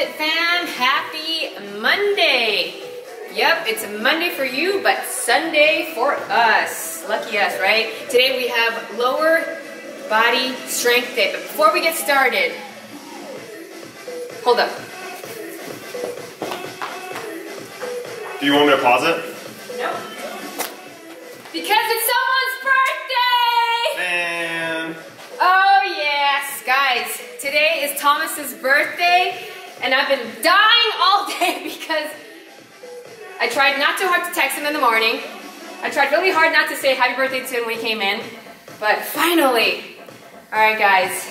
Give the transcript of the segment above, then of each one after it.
CrossFit fam, happy Monday. Yep, it's a Monday for you, but Sunday for us. Lucky us, right? Today we have lower body strength day. But before we get started, hold up. Do you want me to pause it? No. Because it's someone's birthday! And Oh yes, guys. Today is Thomas's birthday, and I've been dying all day because I tried not too hard to text him in the morning. I tried really hard not to say happy birthday to him when he came in, but finally. All right, guys.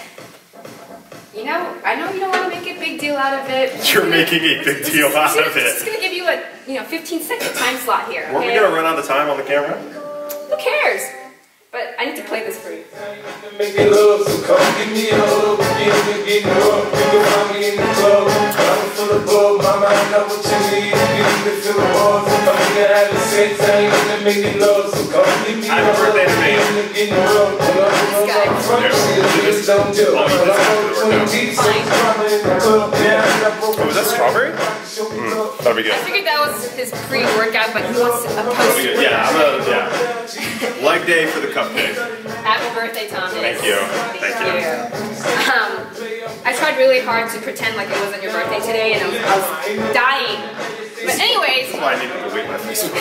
You know, I know you don't want to make a big deal out of it. You're making a big deal is- out this of is it. just gonna give you a you know 15 second time slot here. weren't we gonna run out of time on the camera? Who cares? But I need to play this for you. I ain't gonna make me love, so come give me a Happy hug. birthday to me. Get me getting rough. When I'm This guy. up front, Yeah. see the niggas don't do. I'll eat But this I'm after the on 20 workout. deep, so it's drama in the club. Yeah, I broke Oh, was that strawberry? Mm. That'd be good. I figured that was his pre-workout, but he wants a That'd be post. good. Yeah, I'm a yeah. Leg day for the cupcake. Happy birthday, Thomas. Thank you. Thank you. Um, I tried really hard to pretend like it wasn't your birthday today, and I was, I was dying. But anyways, That's why I needed to wait my Facebook.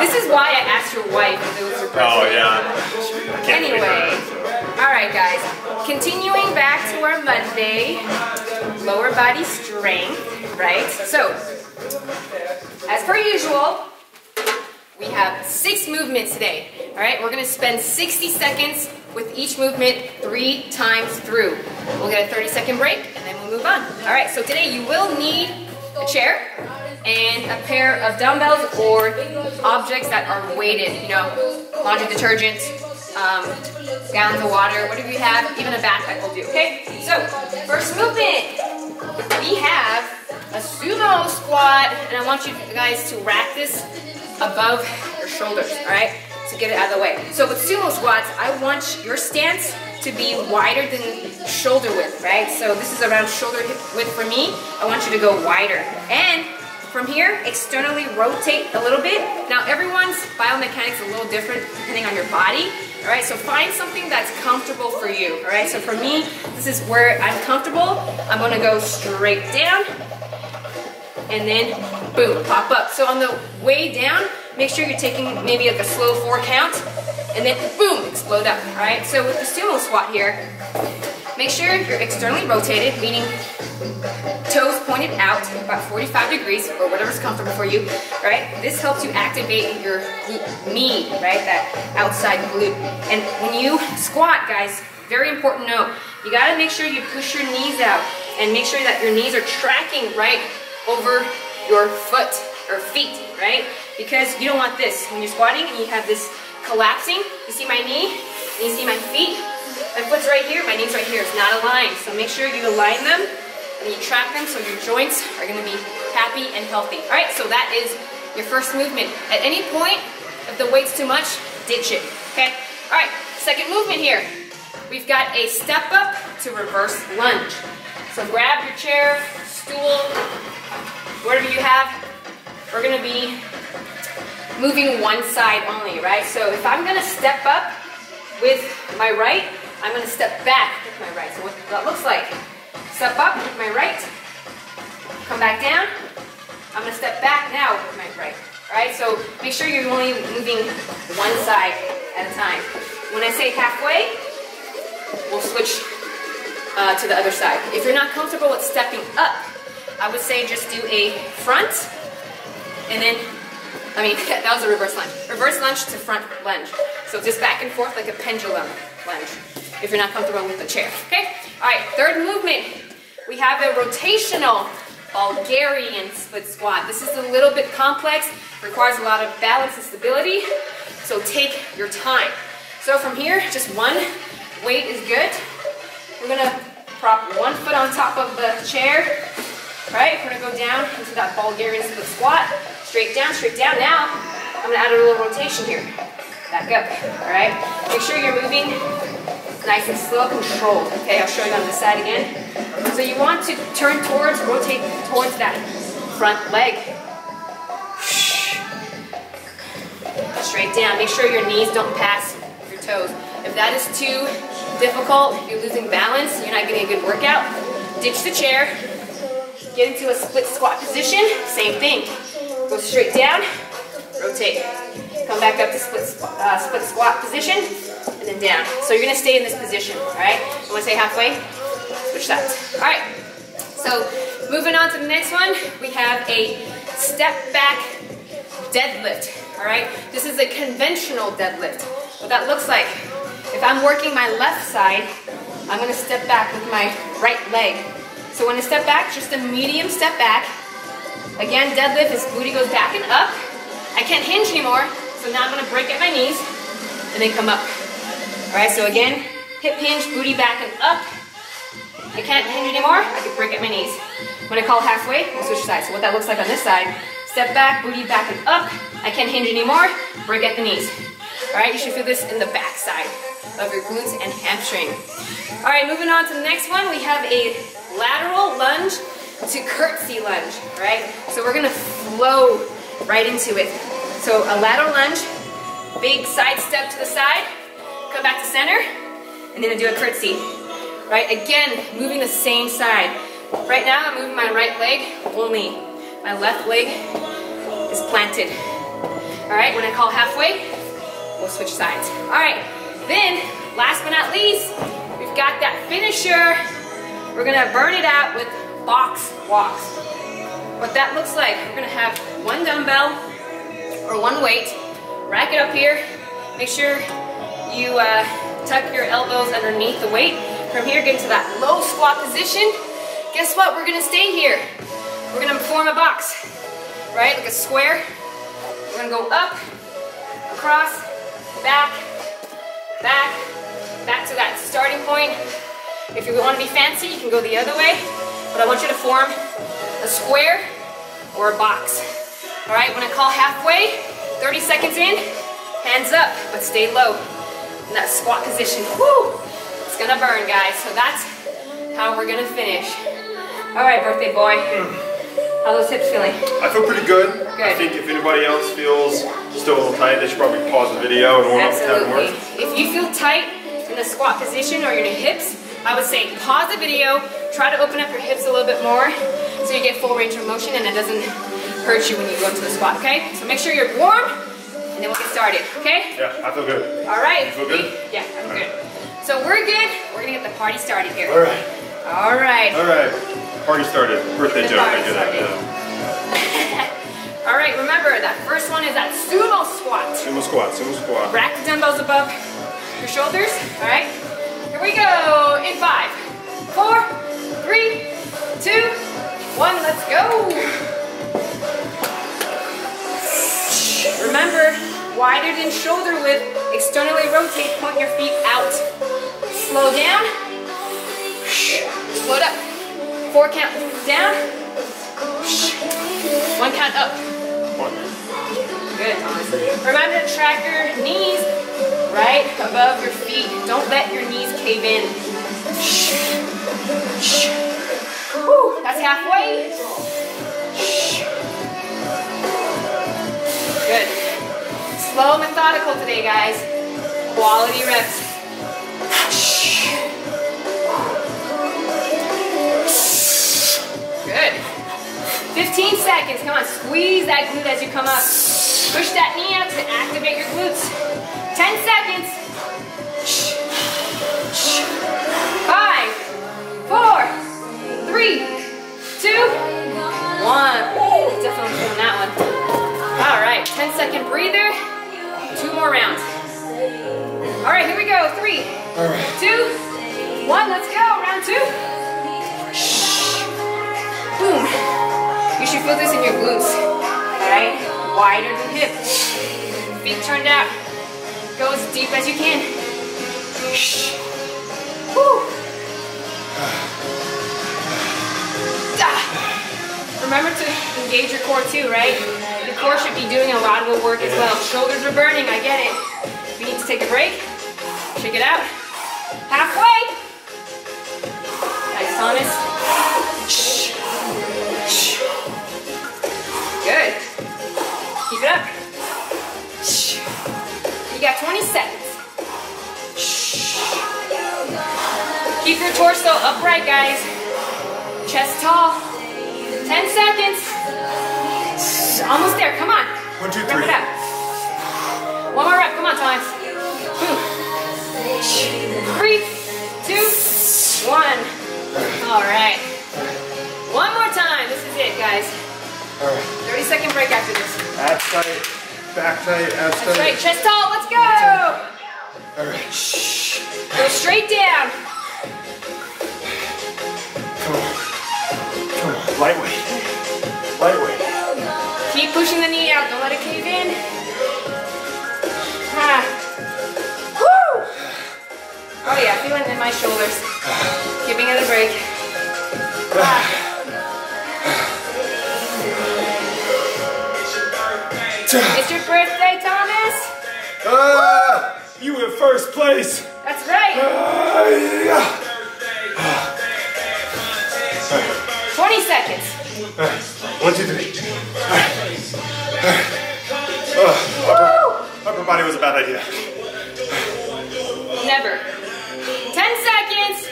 this is why I asked your wife if it was your oh, birthday. Oh yeah. I can't believe Anyway, that. all right, guys. Continuing back to our Monday, lower body strength, right? So, as per usual, we have six movements today. All right, we're gonna spend 60 seconds with each movement three times through. We'll get a 30 second break and then we'll move on. All right, so today you will need a chair and a pair of dumbbells or objects that are weighted, you know, laundry detergent, um, gallons of water, whatever you have, even a backpack will do, okay? So, first movement, we have a sumo squat, and I want you guys to rack this above your shoulders, all right? To get it out of the way. So with sumo squats, I want your stance to be wider than shoulder width, right? So this is around shoulder hip width for me. I want you to go wider. And from here, externally rotate a little bit. Now everyone's biomechanics a little different depending on your body. All right, so find something that's comfortable for you. All right, so for me, this is where I'm comfortable. I'm gonna go straight down and then boom, pop up. So on the way down, make sure you're taking maybe like a slow four count and then boom, explode up. All right, so with the sumo squat here, make sure you're externally rotated, meaning toes pointed out about 45 degrees or whatever's comfortable for you, right? This helps you activate your med, right? That outside glute. And when you squat, guys, very important note, you gotta make sure you push your knees out and make sure that your knees are tracking right over your foot or feet, right? Because you don't want this. When you're squatting and you have this collapsing, you see my knee, and you see my feet, my foot's right here, my knee's right here. It's not aligned. So make sure you align them and you track them so your joints are gonna be happy and healthy. All right, so that is your first movement. At any point, if the weight's too much, ditch it, okay? All right, second movement here. We've got a step up to reverse lunge. So grab your chair, stool, whatever you have. We're gonna be moving one side only, right? So if I'm gonna step up with my right, I'm gonna step back with my right. So what that looks like, step up with my right, come back down. I'm gonna step back now with my right, right? So make sure you're only moving one side at a time. When I say halfway, we'll switch uh, to the other side. If you're not comfortable with stepping up, I would say just do a front and then, I mean, that was a reverse lunge. Reverse lunge to front lunge. So just back and forth like a pendulum lunge if you're not comfortable with the chair, okay? All right, third movement. We have a rotational Bulgarian split squat. This is a little bit complex, requires a lot of balance and stability, so take your time. So from here, just one weight is good. We're gonna prop one foot on top of the chair, right? We're gonna go down into that Bulgarian split squat. Straight down, straight down. Now, I'm gonna add a little rotation here. Back up, all right? Make sure you're moving Nice and slow, controlled. Okay, I'll show you on this side again. So you want to turn towards, rotate towards that front leg. Straight down. Make sure your knees don't pass your toes. If that is too difficult, if you're losing balance, you're not getting a good workout, ditch the chair, get into a split squat position, same thing. Go straight down, rotate. Come back up to split, uh, split squat position, and then down. So you're gonna stay in this position, all right? You wanna stay halfway? Switch sides. All right, so moving on to the next one, we have a step back deadlift, all right? This is a conventional deadlift. What that looks like, if I'm working my left side, I'm gonna step back with my right leg. So when I step back, just a medium step back. Again, deadlift is booty goes back and up. I can't hinge anymore, so now I'm gonna break at my knees and then come up. All right, so again, hip hinge, booty back and up. I can't hinge anymore, I can break at my knees. When I call halfway, we'll switch sides. So what that looks like on this side, step back, booty back and up. I can't hinge anymore, break at the knees. All right, you should feel this in the back side of your glutes and hamstring. All right, moving on to the next one, we have a lateral lunge to curtsy lunge, right? So we're gonna flow right into it. So a lateral lunge, big side step to the side, come back to center, and then do a curtsy. Right, again, moving the same side. Right now, I'm moving my right leg only. My left leg is planted. All right, when I call halfway, we'll switch sides. All right, then, last but not least, we've got that finisher. We're gonna burn it out with box walks. What that looks like, we're gonna have one dumbbell or one weight, rack it up here, make sure you uh, tuck your elbows underneath the weight. From here, get into that low squat position. Guess what? We're gonna stay here. We're gonna form a box, right? Like a square. We're gonna go up, across, back, back, back to that starting point. If you want to be fancy, you can go the other way, but I want you to form a square or a box. All right, when I call halfway, 30 seconds in, hands up, but stay low in that squat position. Woo! It's gonna burn, guys, so that's how we're gonna finish. All right, birthday boy. How those hips feeling? I feel pretty good. good. I think if anybody else feels still a little tight, they should probably pause the video and warm up Absolutely. more. If you feel tight in the squat position or in your hips, I would say pause the video, try to open up your hips a little bit more so you get full range of motion and it doesn't hurt you when you go into the squat, okay? So make sure you're warm and then we'll get started, okay? Yeah, I feel good. All right. You feel good? Yeah, I'm good. So we're good. We're gonna get the party started here. All right. All right. All right. Party started. Birthday joke. I get that. Yeah. All right, remember that first one is that sumo squat. Sumo squat. Sumo squat. Rack the dumbbells above your shoulders. All right. Here we go. In five, four, three, two, one. Let's go. Remember, wider than shoulder width. Externally rotate. Point your feet out. Slow down. Slow it up. Four count down. One count up. One. Good. Remember to track your knees right above your feet. Don't let your knees cave in. Whew, that's halfway. Good. Slow, methodical today, guys. Quality reps. Good. 15 seconds. Come on, squeeze that glute as you come up. Push that knee out to activate your glutes. 10 seconds. Five, four, three, two, one. Ooh, definitely feeling that one. All right, 10 second breather. Two more rounds. All right, here we go. Three, two, one. Let's go. Round two. Boom. You should feel this in your glutes. Alright? Wider than hip. Feet turned out. Go as deep as you can. Shh. Woo. Ah. Remember to engage your core too, right? The core should be doing a lot of the work as well. Shoulders are burning, I get it. If you need to take a break, check it out. Halfway. Nice, Thomas. Good. Keep it up. You got 20 seconds. Keep your torso upright, guys. Chest tall. 10 seconds. Almost there. Come on. One, two, three. it up. One more rep. Come on, Thomas. Three, two, one. All right. One more time. This is it, guys. All right. 30 second break after this. Abs tight, back tight, abs tight. That's right. Chest tall. Let's go. All right. Go straight down. Come on. Come on. Lightweight. Lightweight. Keep pushing the knee out. Don't let it cave in. Ah. Woo! Oh yeah, feeling it in my shoulders. Giving it a break. Ah. It's your birthday, Thomas. Ah, you in first place. That's right. Ah, yeah. Ah. 20 seconds. All right. One, two, three. All right. All right. Oh, upper, upper body was a bad idea. Never. 10 seconds.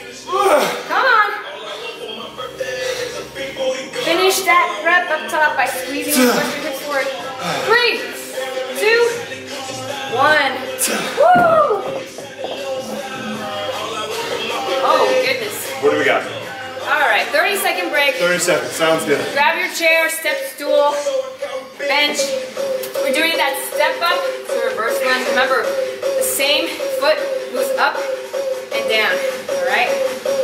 Finish that rep up top by squeezing the your hips forward. Three, two, one. Woo! Oh, goodness. What do we got? All right, 30 second break. 30 seconds. Sounds good. Grab your chair, step stool, bench. We're doing that step up to reverse lunge. Remember, the same foot moves up and down. All right?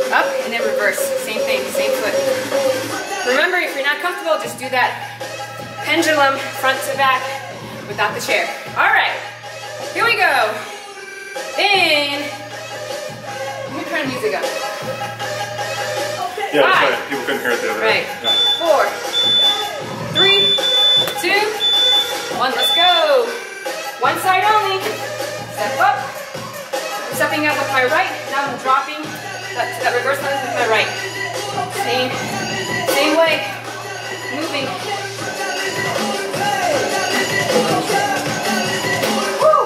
Up and then reverse. Same thing, same foot. Remember, if you're not comfortable, just do that pendulum front to back without the chair. All right, here we go. In. Let me turn the music up. Yeah, Five. right. People couldn't hear it the other Right. Yeah. Four, three, two, one. Let's go. One side only. Step up. I'm stepping up with my right. Now I'm dropping that, that reverse lunge with my right. Same, Moving. Woo.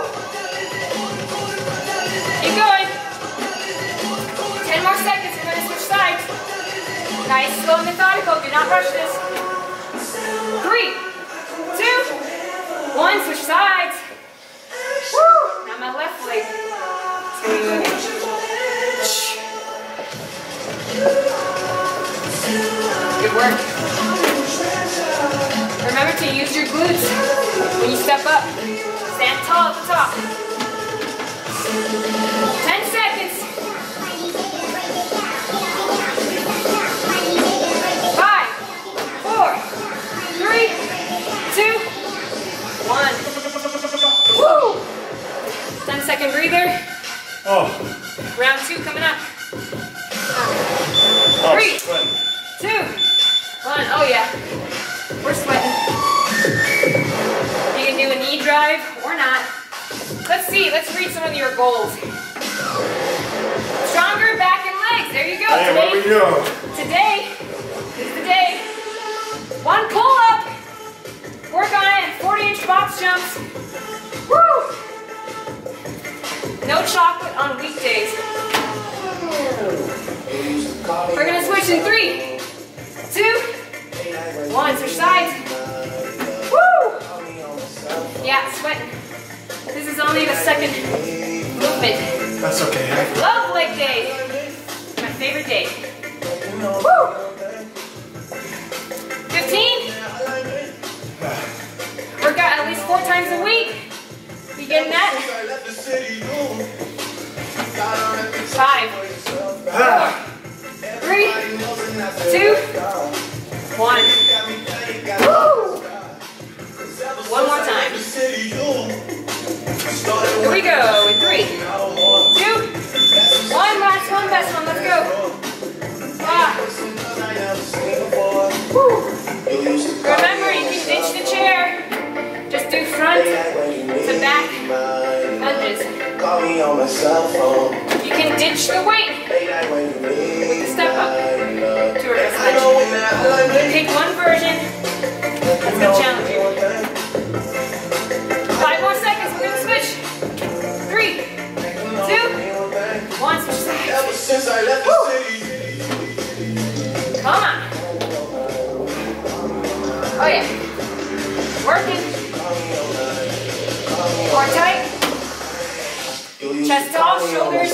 Keep going. Ten more seconds. We're gonna switch sides. Nice, slow methodical. Do not rush this. Work. Remember to use your glutes when you step up. Stand tall at the top. Movement. That's okay. I- Love leg day. My favorite day. Woo! 15. Work out at least four times a week. You getting that? Five, Ah, three, two, one. Woo! One more time. Here we go. In three, two, one. Last one. Best one. Let's go. Ah. Woo. Remember, you can ditch the chair. Just do front to back lunges. Call me on my cell phone. You can ditch the weight with the step up to a switch. Pick one version. That's gonna challenge you. Since I left the city. Come on. Oh yeah. Working. Core tight. Chest tall, shoulders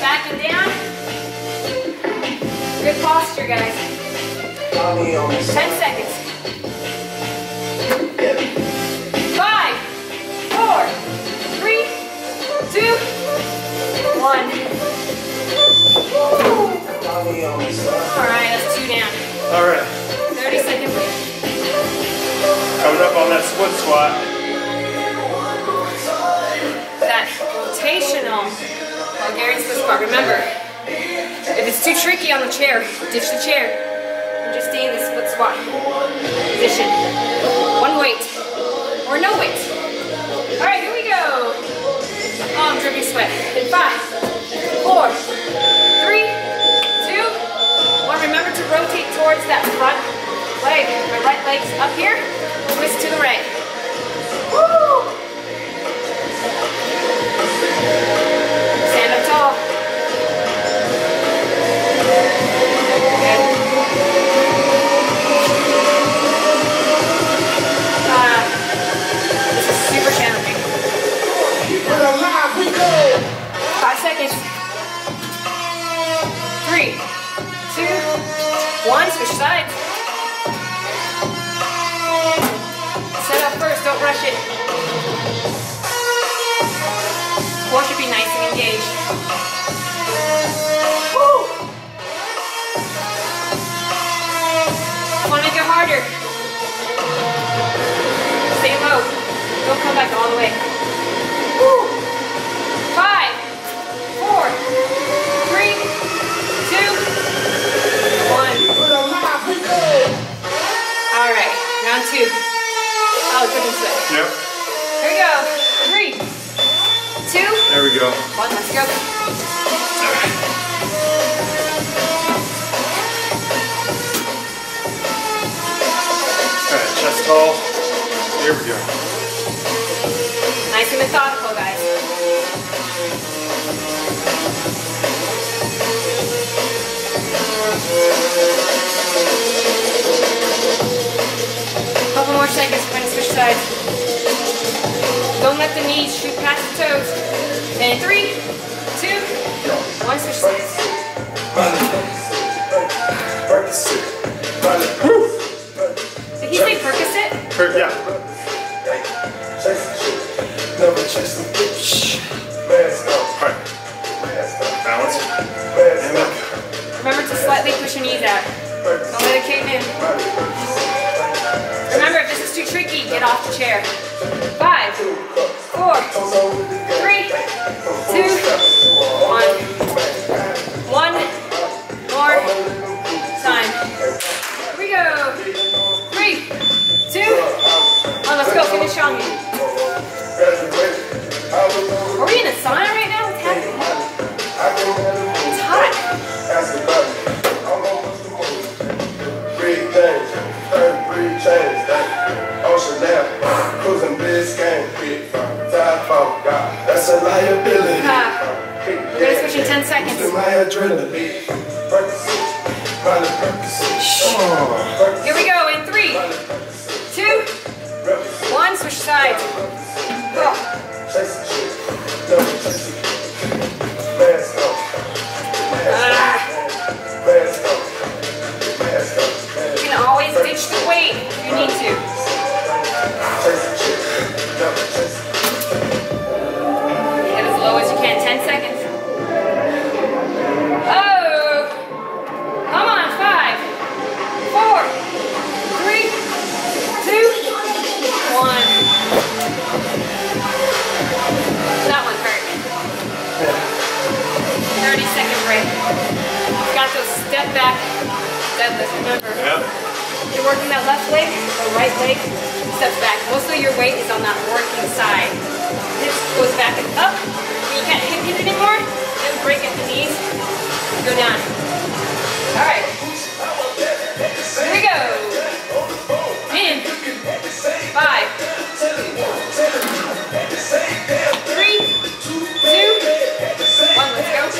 back and down. Good posture, guys. 10 seconds. Five, four, three, two, one. Woo. All right, that's two down. All right. 30 second break. Coming up on that split squat. That rotational Bulgarian split squat. Remember, if it's too tricky on the chair, ditch the chair just stay in the split squat position. One weight or no weight. All right, here we go. Oh, I'm dripping sweat. In five, four, the knees shoot past the toes. And three, two, one. Switch sides. Did he say Percocet? Kurt, yeah. Never chase the bitch. Mask. All right. Balance. And off. Remember to slightly push your knees out. Don't let it cave in. Remember, if this is too tricky, get off the chair. Five, four, three, two, one. One more time. Here we go. Three, two, one. Let's go. Finish strong. Are we in a sauna right now? What's happening? It's hot. That's a liability. Ah, we're gonna switch in 10 seconds. To my adrenaline. Percocet. Here we go. In three, two, one. Switch sides. Go. Chasing shit, never chasing. Mask off, Ah, mask off, mask off. you can always ditch the weight if you need to. Working that left leg, the right leg steps back. Most of your weight is on that working side. Hips goes back and up. When you can't hip hit anymore, then break at the knees. Go down. All right. Here we go. In. Five. Let's go.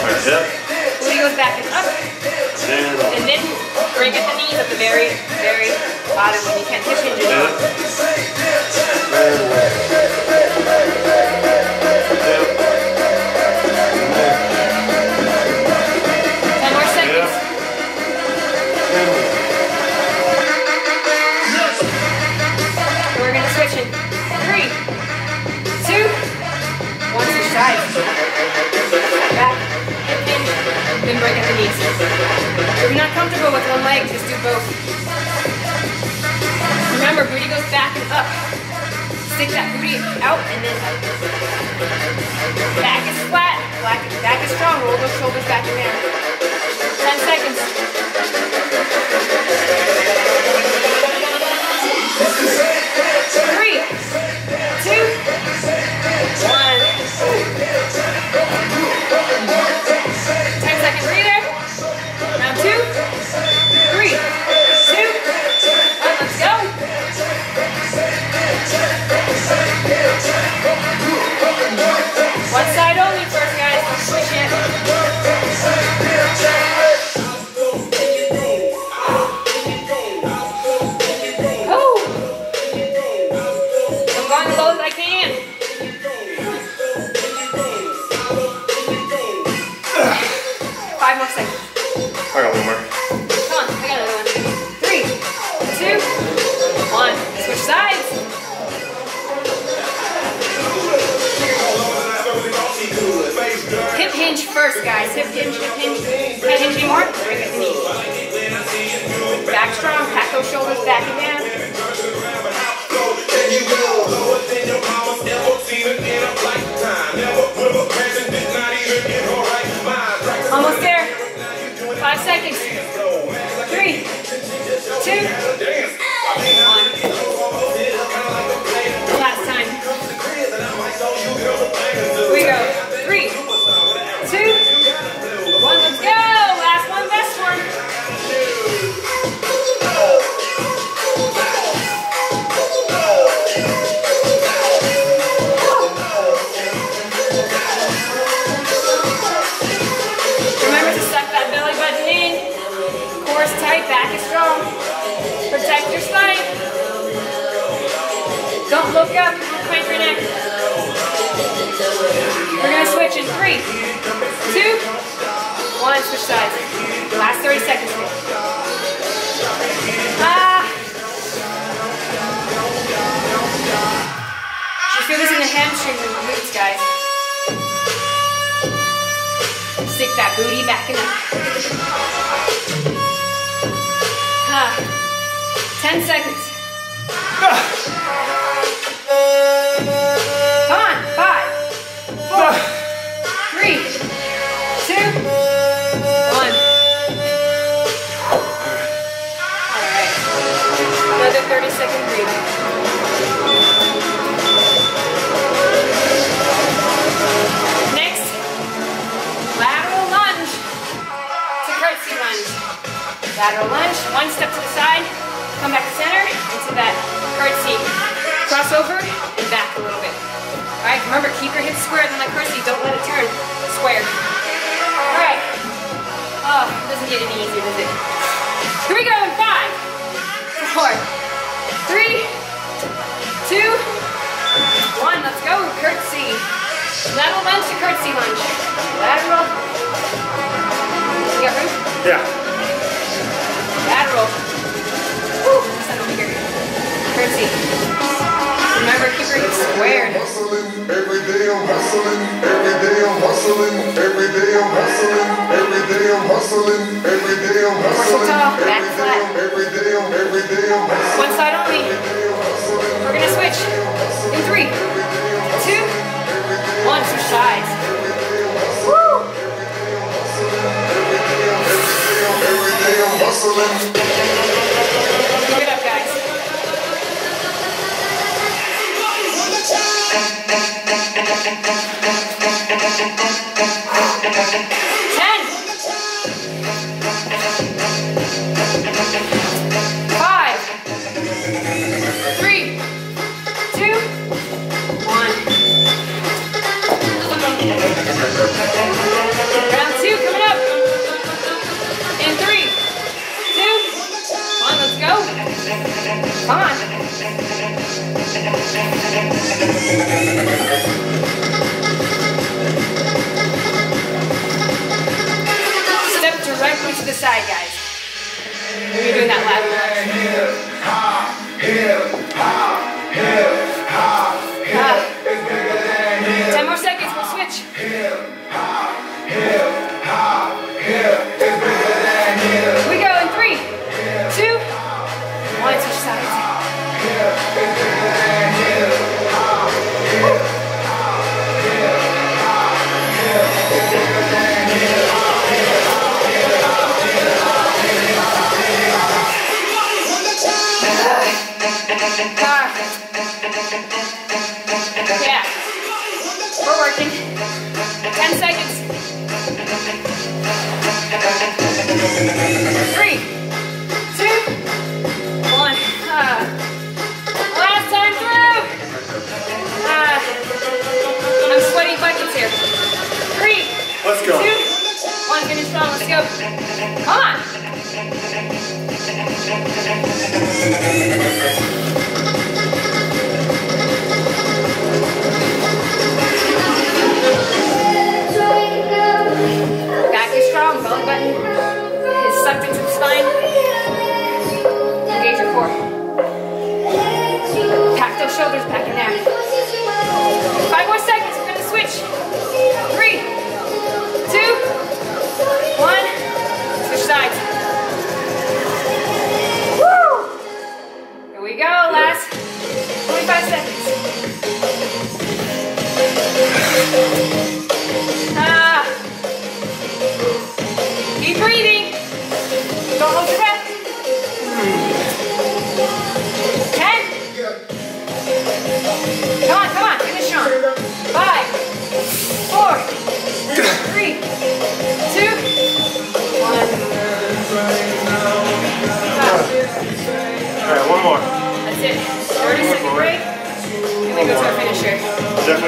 Right hip. Break at the knees at the very, very bottom when you can't hip hinge. Hip. Ten more. We're gonna switch three, two, one. Back, hip hinge, then break at the knees. If you're not comfortable with one leg, just do both. Remember, booty goes back and up. Stick that booty out and then. Back is flat, back, is strong. Roll those shoulders back and down. Ten seconds. 10 seconds. Come on. Five, four, three, two, one. All right. Another 30 second breathe. Next, lateral lunge to curtsy lunge. Lateral lunge, one step to the side, come back to center, into that curtsy. Cross over and back a little bit. All right, remember, keep your hips squared in that curtsy. Don't let it turn. Square. All right. Oh, doesn't get any easier, does it? Here we go in five, four, three, two, one. Let's go. Curtsy. Lateral lunge to curtsy lunge. Lateral. You got room? Yeah. Lateral. Hustling, every day I'm hustling, every day flat. I'm, every day I'm, every day I'm hustling, One side only. every day We're gonna switch. In three, two, one. Switch sides. Woo. every day I'm hustling. Keep it up, guys. Step directly to the side, guys. You're doing that lap march. Ah. Ten seconds. Three, two, one. Ah. Last time through. Ah. I'm sweating buckets here. Three, Let's go. two, one. Finish strong. Let's go. Come on. Spine. Engage your core. Pack those shoulders back in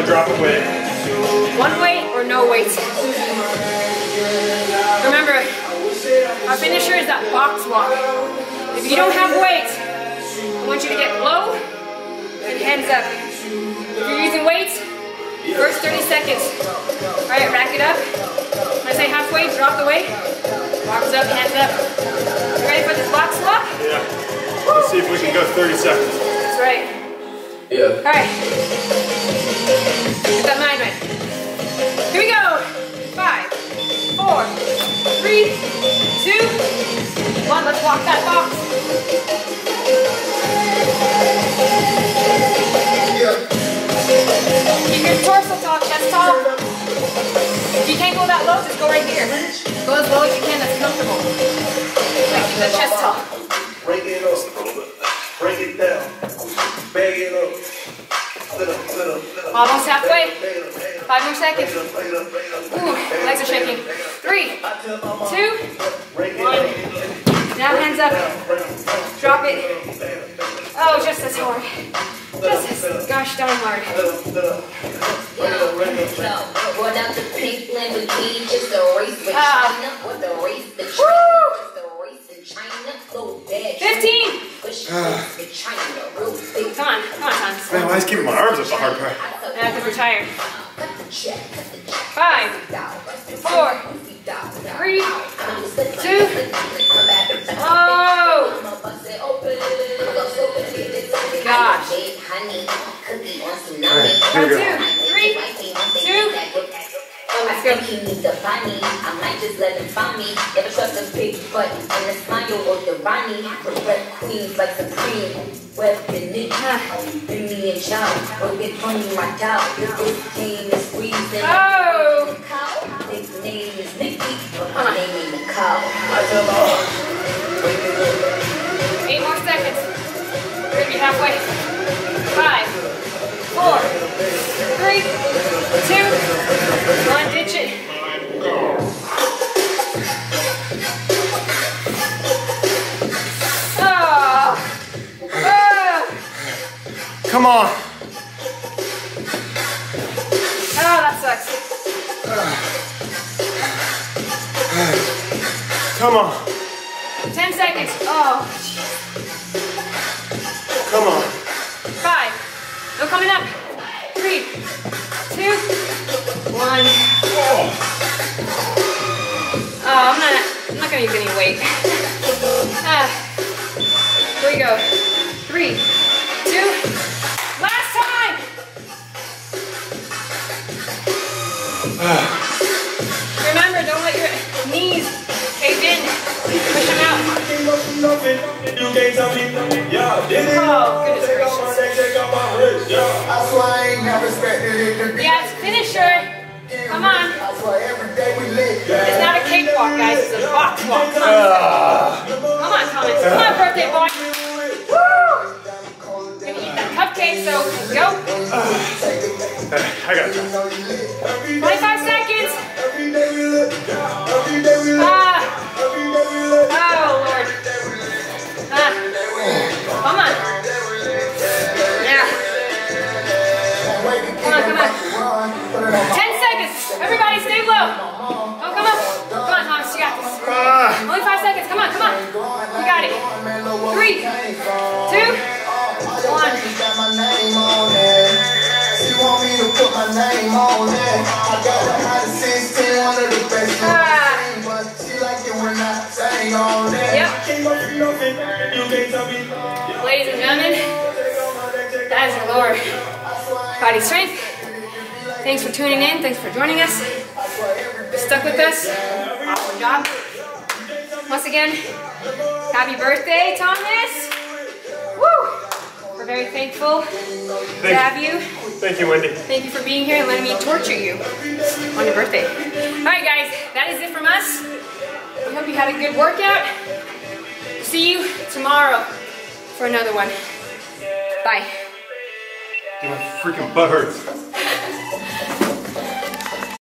Definitely drop a weight. One weight or no weight. Remember, our finisher is that box walk. If you don't have weight, I want you to get low and hands up. If you're using weights, first 30 seconds. All right, rack it up. When I say halfway, drop the weight. Arms up, hands up. You ready for this box walk? Yeah. Let's see if we can go 30 seconds. That's right. Yeah. All right. That mind right. Here we go. Five, four, three, two, one. Let's walk that box. Keep your torso tall, chest tall. If you can't go that low, just go right here. Go as low as you can. That's comfortable. Keep the chest tall. Break it up, break it down, bag it up. Almost halfway. Bag it up, bag it up, Five more seconds. up, up, up. Ooh, legs are shaking. Three, two, one. up, Now hands up. Drop it. Oh, just as hard. Just as gosh darn hard. Brought out the pink Lamborghini, just a race with Ah. What the race, the Woo! China, just a race in China. Go bad. 15. Push race with China, real big. Come on, come on, Hans. Man, why is keeping my arms up the hard part? Yeah, because we're tired. Cut the check, cut the check. Five, four, three, two. Oh, Gosh. Honey, cookie on Oh, Let's I go. think he needs a bunny. I might just let him find me. Never trust a big butt and a smile or the Ronnie. Red queens like Supreme. The nigga. Bring me a job. Go get money, my dog. This game is freezing. Oh. His name is Mickey. Oh. But my name ain't the cow. Eight more seconds. We're gonna be halfway. Five, four, three, two, Come on. Oh, that sucks. Come on. 10 seconds. Oh. Come on. Five. No coming up. Three. Two. Three, two, one. Oh, I'm not, I'm not gonna use any weight. ah. Here we go. Three. Remember, don't let your knees cave in. Push them out. You can't tell me nothing. Yeah. Oh, goodness Take off my take off my wrist. Yeah. I swear I ain't never expected it. Yes, finisher. Come on. I swear every day we live. It's not a cakewalk, guys. It's a box walk. Come on. Come on, Thomas. Come on, birthday boy. Woo! Gonna eat that cupcake, so go. I got it. 25 seconds. Every day we live. Yeah. Every day we live. Ah, Every day we live. oh, Lord. Ah, come on. Yeah. Come on, come on. 10 seconds. Everybody stay low. Oh, come on. Come on, Thomas. You got this. Ah, Only five seconds. Come on, come on. You got it. Three, two, one. Put my name on it. I got the hottest 16, one of the best. Ah. But she like it when I sing on it. Yep. Can't go for nothing. You can't tell me. Ladies and gentlemen, Take off my neck, take that is your lower body strength. Thanks for tuning in. Thanks for joining us. You stuck with us. Awesome job. Once again, happy birthday, Thomas. Woo! We're very thankful to have you. Thank you, Wendy. Thank you for being here and letting me torture you on your birthday. All right, guys, that is it from us. We hope you had a good workout. See you tomorrow for another one. Bye. Dude, my freaking butt hurts.